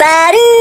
Buddy.